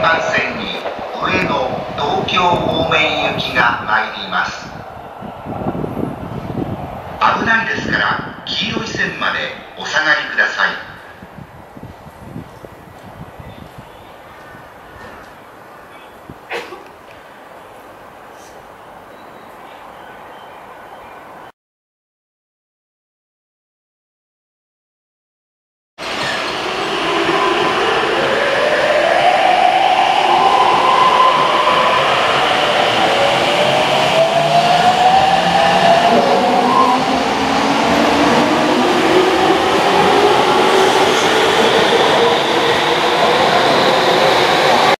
番線に上野東京方面行きが参ります。危ないですから黄色い線までお下がりください。